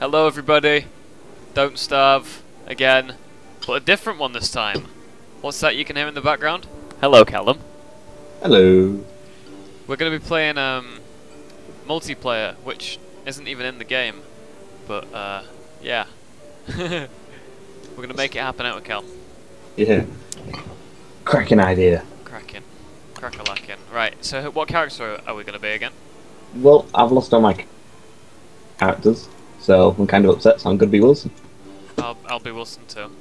Hello, everybody. Don't starve again, but a different one this time. What's that you can hear in the background? Hello, Callum. Hello. We're going to be playing um, multiplayer, which isn't even in the game. But uh, yeah, we're going to make it happen out with Cal. Yeah. Cracking idea. Cracking, crackalacking. Right. So, what character are we going to be again? Well, I've lost all my characters, so I'm kind of upset. So I'm going to be Wilson. I'll I'll be Wilson too.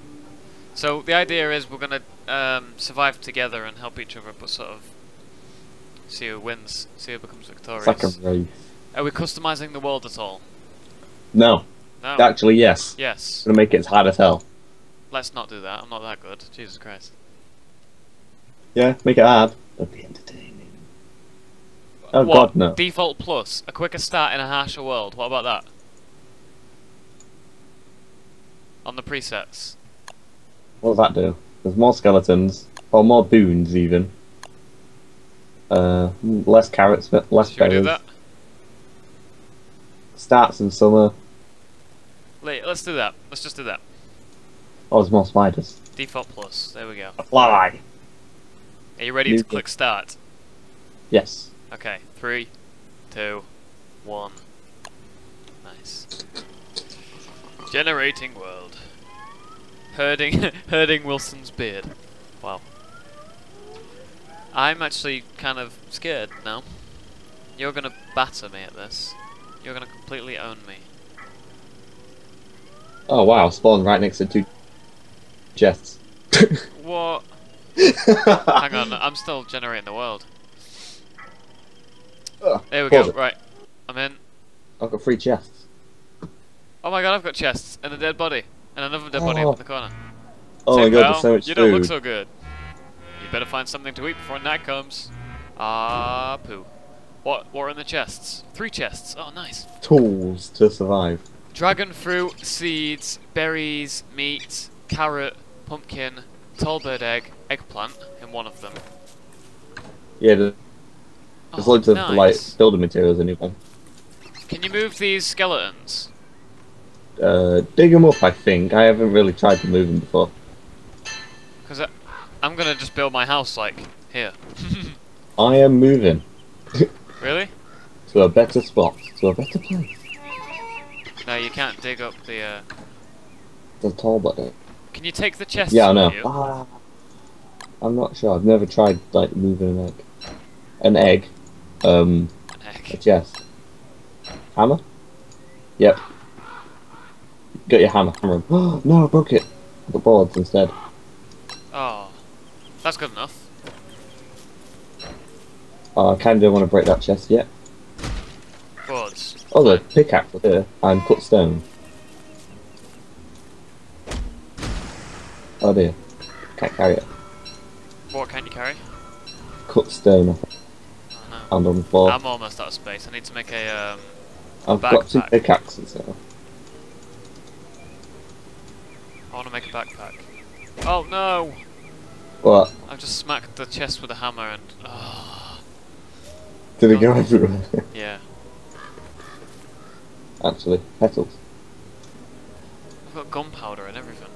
So the idea is we're gonna um, survive together and help each other, but sort of see who wins, see who becomes victorious. A race. Are we customizing the world at all? No, No. actually, yes. yes. Gonna make it as hard as hell. Let's not do that. I'm not that good. Jesus Christ. Yeah, make it hard. But be entertaining. Oh what? God, no. Default plus. A quicker start in a harsher world. What about that? On the presets. What does that do? There's more skeletons, or more boons even. Uh, less carrots, but less Should berries. that? Starts in summer. Wait, let's do that. Let's just do that. Oh, there's more spiders. Default plus. There we go. Fly. Are you ready New to click start? Yes. Okay, three, two, one. Nice. Generating world. Herding, herding Wilson's beard. Wow. I'm actually kind of scared now. You're gonna batter me at this. You're gonna completely own me. Oh wow, spawn right next to two chests. What? Hang on, I'm still generating the world. There we go. it. Right, I'm in. I've got three chests. Oh my god, I've got chests and a dead body and another dead body Oh. up in the corner. Oh Say, my god, pal, there's so much You don't look so good. You better find something to eat before night comes. Ah, poo. What? What are in the chests? Three chests. Oh, nice. Tools to survive. Dragon fruit, seeds, berries, meat, carrot, pumpkin, tall bird egg, eggplant in one of them. Yeah, there's there's Oh, loads of nice. like building materials in it. Can you move these skeletons? Uh, dig them up, I think. I haven't really tried to move them before. Because I'm gonna just build my house like here. I am moving really? to a better spot, to a better place. No, you can't dig up the. Uh... The tall button. Can you take the chest? Yeah, I know. Ah, I'm not sure. I've never tried like moving an egg. An egg. Um, An a chest. Hammer. Yep. Got your hammer. no, I broke it. The boards instead. Oh, that's good enough. Uh, I kind of don't want to break that chest yet. Boards. Oh, the pickaxe here and cut stone. Oh dear, can't carry it. What can you carry? Cut stone Oh no. and on the floor. I'm almost out of space. I need to make a um. I've got two pickaxes. So. I want to make a backpack. Oh no! What? I've just smacked the chest with a hammer and. Oh, Did it go everywhere? yeah. Actually, petals. I've got gunpowder and everything.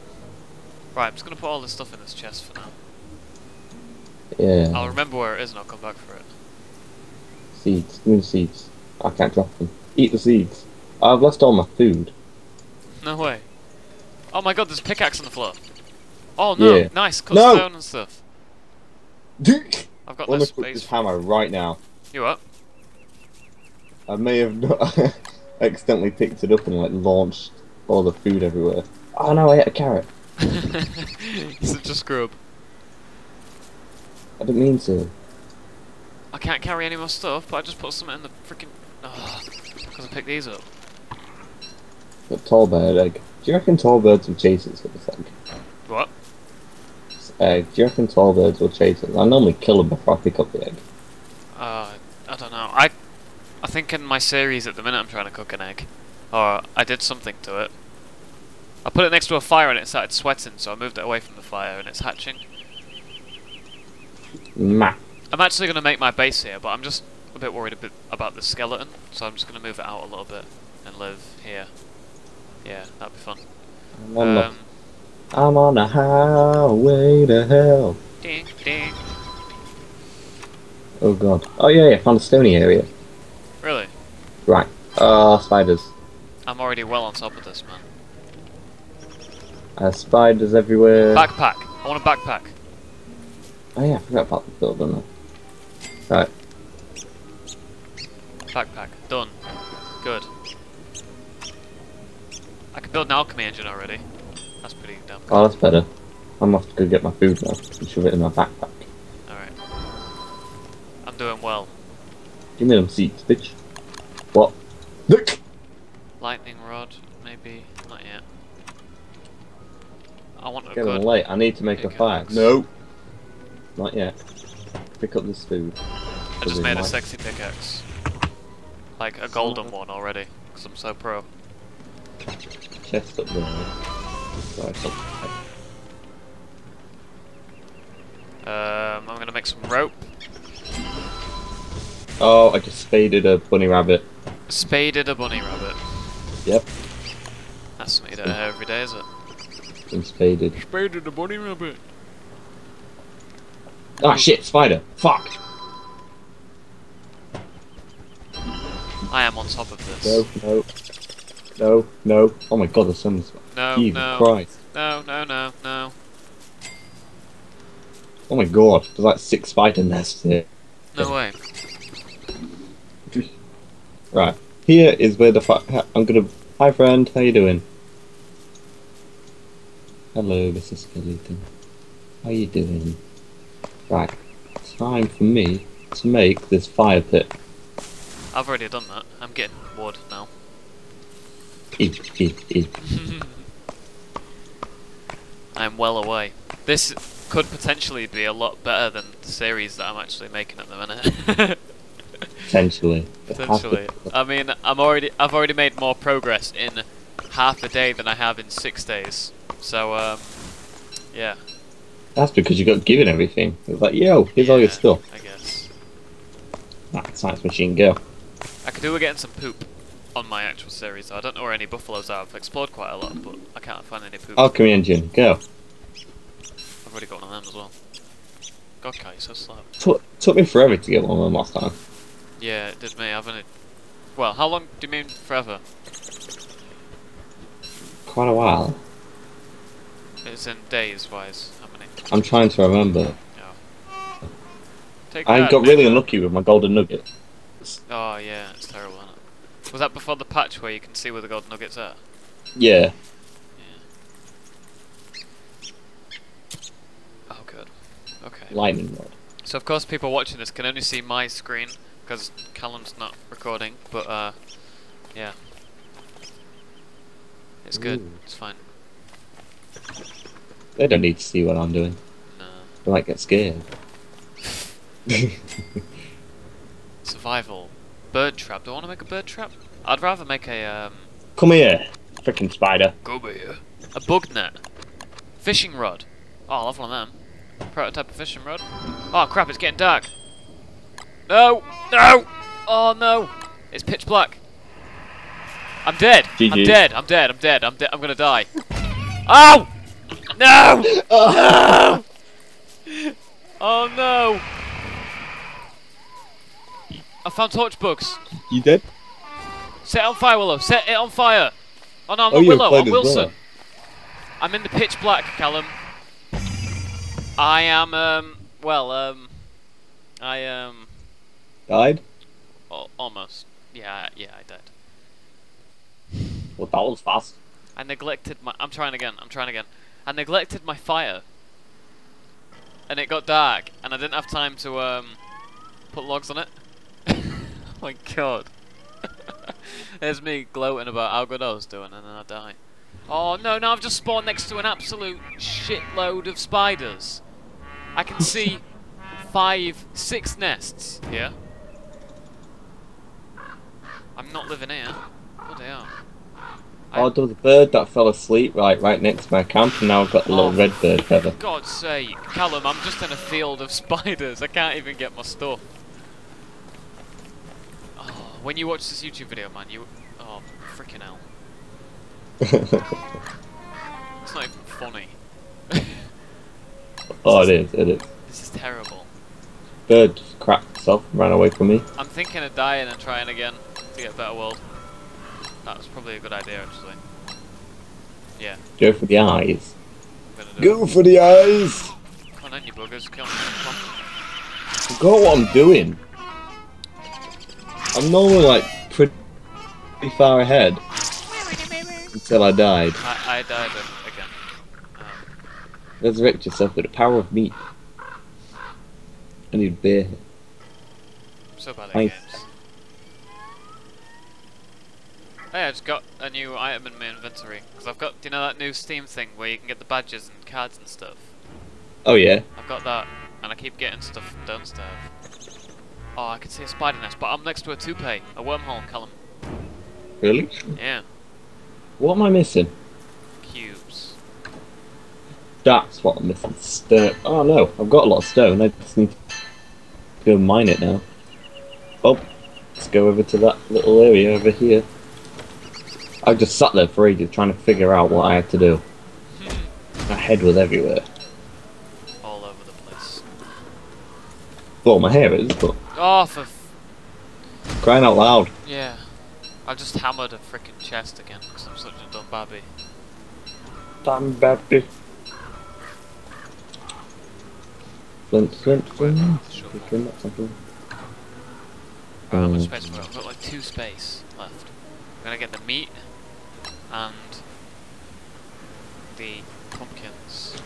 Right, I'm just gonna put all this stuff in this chest for now. Yeah. I'll remember where it is and I'll come back for it. Seeds. Give me the seeds. I can't drop them. Eat the seeds. I've lost all my food. No way. Oh my god, there's a pickaxe on the floor. Oh no, Yeah. nice, cut No! stone and stuff. I've got I'm gonna this this hammer right now. You what? I may have not accidentally picked it up and like launched all the food everywhere. Oh no, I ate a carrot. You're such a scrub. I didn't mean to. I can't carry any more stuff, but I just put something in the freaking. Oh, because I picked these up. Got tall bird egg. Do you reckon tall birds will chase us with this egg? What? Egg. Do you reckon tall birds will chase us? I normally kill them before I pick up the egg. Uh, I don't know. I, I think in my series at the minute I'm trying to cook an egg, or I did something to it. I put it next to a fire and it started sweating, so I moved it away from the fire and it's hatching. Ma. I'm actually going to make my base here, but I'm just a bit worried a bit about the skeleton, so I'm just going to move it out a little bit and live here. Yeah, that'd be fun. I'm on, the, Um, I'm on the highway to hell. ding, ding. Oh god. Oh yeah, yeah, found a stony area. Really? Right. Ah, spiders. I'm already well on top of this, man. Uh, spiders everywhere. Backpack. I want a backpack. Oh yeah, I forgot about the building. Right. Backpack. Done. Good. I can build an alchemy engine already. That's pretty dumb. Oh, that's better. I'm off to go get my food now and shove it in my backpack. Alright. I'm doing well. Give me them seats, bitch. What? Look! Lightning rod, maybe. Not yet. I want a Getting good. late. I need to make a fire. pickaxe. No. Not yet. Pick up this food. I just made my- a sexy pickaxe. Like a golden one already, because I'm so pro. Chest up there. Right, Um, I'm gonna make some rope. Oh, I just spaded a bunny rabbit. Spaded a bunny rabbit. Yep, That's something you don't hear every day, is it? been spaded. Spaded a bunny rabbit. Ah shit, spider! Fuck! I am on top of this. No, no. No, no. Oh my god, the sun's. No, Jesus no, Christ. no, no, no, no. Oh my god, there's like six spider nests here. No way. Right. Here is where the fi- I'm gonna. Hi friend, how you doing? Hello, Mr. Skeleton. How you doing? Right. Time for me to make this fire pit. I've already done that. I'm getting wood now. I'm well away. This could potentially be a lot better than the series that I'm actually making at the minute. Potentially. It has to- potentially. I mean, I'm already I've already made more progress in half a day than I have in six days. So um, yeah. That's because you got given everything. It's like, yo, here's all your stuff. I guess. That science machine go. I could do with getting some poop on my actual series. I don't know where any beefalos are. I've explored quite a lot, but I can't find any poop. Alchemy engine, go. I've already got one of them as well. God, Kai, you're so slow. Took took me forever to get one of them last time. Yeah, it did me. I've only. Well, how long do you mean forever? Quite a while. It's in days wise. How many? I'm trying to remember. Take I got really unlucky with my golden nugget. Oh yeah, it's terrible, isn't it? Was that before the patch where you can see where the gold nuggets are? Yeah. Oh good. Okay. Lightning rod. So of course people watching this can only see my screen because Callum's not recording, but uh, yeah. It's good. Ooh. It's fine. They don't need to see what I'm doing. No. They might get scared. Survival. Bird trap. Do I want to make a bird trap? I'd rather make a um. Come here, freaking spider. Go here. A bug net. Fishing rod. Oh, I'll have one of them. Prototype of fishing rod. Oh crap! It's getting dark. No! No! Oh no! It's pitch black. I'm dead. I'm dead. I'm dead. I'm dead. I'm dead. I'm gonna die. Oh! No! No! Oh no! I found torch bugs. You did? Set it on fire, Willow. Set it on fire. Oh no, I'm Oh, not Willow. played I'm Wilson. well. I'm in the pitch black, Callum. I am, um, well, um, I, um, Died? al- almost. Yeah, yeah, I died. Well, that was fast. I neglected my. I'm trying again. I'm trying again. I neglected my fire, and it got dark, and I didn't have time to um put logs on it. Oh my god! There's me gloating about how good I was doing, and then I die. Oh no! Now I've just spawned next to an absolute shitload of spiders. I can see five, six nests here. I'm not living here. Bloody hell. Oh, there was a bird that fell asleep right right next to my camp, and now I've got the little Oh. red bird feather. God's sake, Callum, I'm just in a field of spiders. I can't even get my stuff. When you watch this YouTube video, man, you. Oh, freaking hell. It's not even funny. oh, it is. It is. This is terrible. Bird just cracked itself, ran away from me. I'm thinking of dying and trying again to get a better world. That was probably a good idea, actually. Yeah, Go for the eyes. Do it. for the eyes. Come on then, you buggers. Kill me. Come on. Forgot what I'm doing. I'm normally like pretty far ahead until I died. I, I died again. Um, Resurrect yourself with the power of meat. I need beer. So bad at Nice. games. Hey, I just got a new item in my inventory. Because I've got, do you know that new Steam thing where you can get the badges and cards and stuff? Oh yeah. I've got that, and I keep getting stuff Starve. Oh, I can see a spider nest, but I'm next to a toupee, a wormhole, Callum. Really? Yeah, What am I missing? cubes. That's what I'm missing. Stone. Oh no, I've got a lot of stone. I just need to go mine it now. Oh, let's go over to that little area over here. I just sat there for ages trying to figure out what I had to do. Hmm. My head was everywhere. All over the place. Well, my hair is, but Oh, for crying out loud. yeah. I just hammered a freaking chest again because I'm such a dumb babby. Damn baby. Flint, flint, flint. Sure. Something. Right, how much Um, space have I got? I've got like two space left. I'm gonna get the meat and the pumpkins.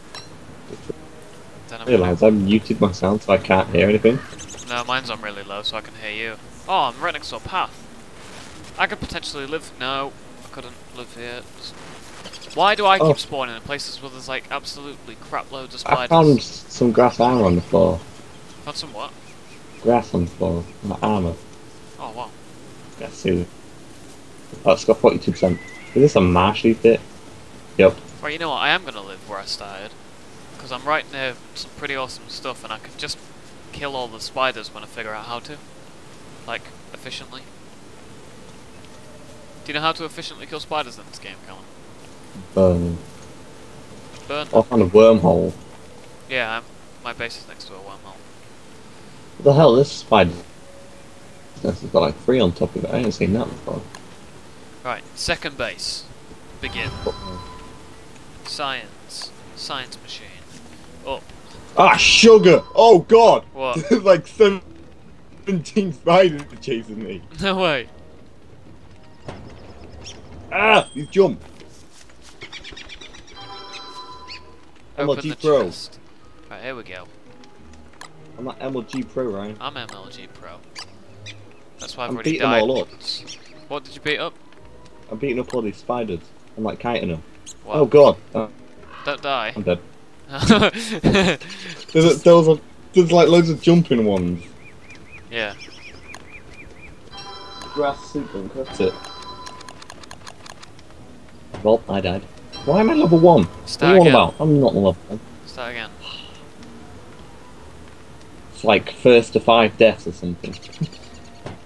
Then I'm Realise I muted my sound so I can't hear anything. No, mine's on really low, so I can hear you. Oh, I'm right next to a path. I could potentially live. No, I couldn't live here. Why do I Oh. keep spawning in places where there's like absolutely crap loads of I spiders? found some grass armor on the floor. Found some what? Grass on the floor. My armor. Oh wow. Let's see. Oh, it's got 42%. Is this a marshy bit? Yep. Well, you know what? I am gonna live where I started because I'm right near some pretty awesome stuff, and I can just kill all the spiders when I figure out how to, like efficiently. Do you know how to efficiently kill spiders in this game, Callum? Burn. Burn. I found a wormhole. Yeah, I'm, my base is next to a wormhole. What the hell? This spider. This has got like three on top of it. I ain't seen that before. Right, second base. Begin. Oh, Science. Science machine. Up. Ah, sugar! Oh god! What? There's like 17 spiders chasing me. No way. Ah! You jump! MLG Pro. chest. Right, here we go. I'm not MLG Pro, Ryan. I'm MLG Pro. That's why I've I'm already beating them died. all up. What did you beat up? I'm beating up all these spiders. I'm like kiting them. Wow. Oh god! Uh, Don't die. I'm dead. There's, a, there was a, there's like loads of jumping ones. yeah. Grass soup and cut it. Well, I died. Why am I level 1? What are Start you again. about? I'm not level 1. Start again. It's like first to five deaths or something.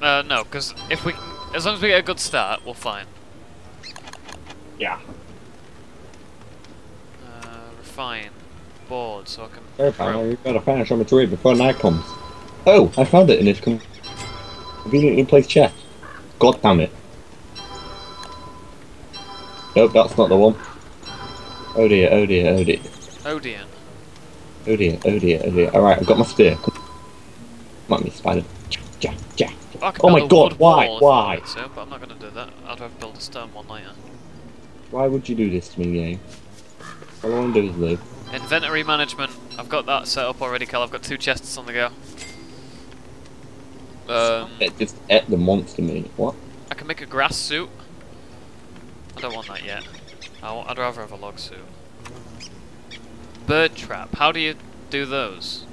Uh, no, because if we, as long as we get a good start, we're fine. Yeah. Uh, refine. Board, so I can. Hey pal, we gotta finish on tree before night comes. Oh, I found it in this conveniently placed chest. God damn it. Nope, that's not the one. Oh dear, oh dear, oh dear. Odeon. Oh dear, oh dear, oh dear. Alright, I've got my spear. Come at me, spider. Ja, ja. Could Oh my God, why? wall if I Why? to, but I'm not going to do that. I'd rather build a stone one later. Why would you do this to me, game? All I want to do is live. Inventory management. I've got that set up already, Cal. I've got two chests on the go. Um, It just ate the monster meat. What? I can make a grass suit. I don't want that yet. I I'd rather have a log suit. Bird trap. How do you do those?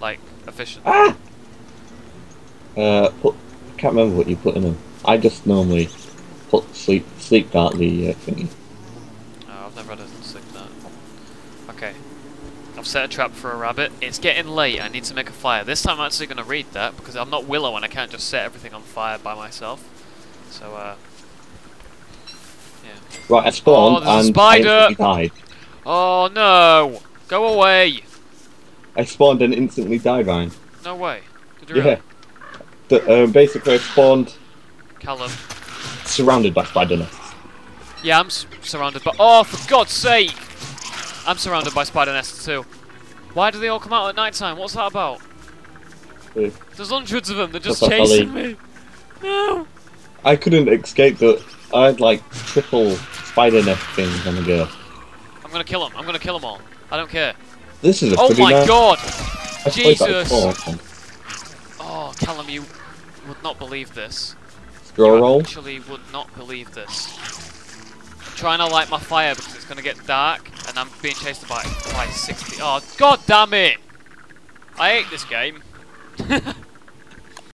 Like, efficiently? Ah! Uh, put. I can't remember what you put in them. I just normally put sleep sleep dart the uh, thingy. Oh, I've never had a sleep that. Okay. I've set a trap for a rabbit. It's getting late. I need to make a fire. This time I'm actually going to read that because I'm not Willow and I can't just set everything on fire by myself. So, uh. Yeah. Right, I spawned Oh, and spider. I died. Oh no! Go away! I spawned and instantly died, Ryan. No way. Did you? Yeah. The, um, basically, I spawned Callum. surrounded by spider nests. Yeah, I'm s- surrounded by. Oh, for God's sake! I'm surrounded by spider nests too. Why do they all come out at night time? What's that about? Uh, There's hundreds of them. They're just chasing me. No. I couldn't escape the. I had like triple spider nest things on the go. I'm gonna kill them. I'm gonna kill them all. I don't care. This is a Oh my nice. God! That Jesus. Oh, Callum, you would not believe this. Straw You roll. actually would not believe this. Trying to light my fire because it's gonna get dark, and I'm being chased by by 60. Oh, god damn it! I hate this game.